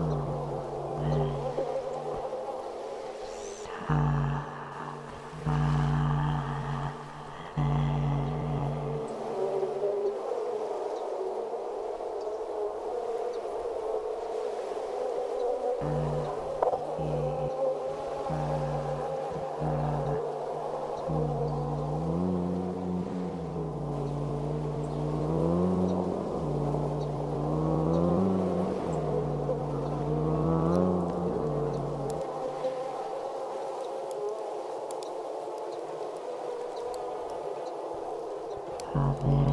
Oh. 好了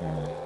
うん。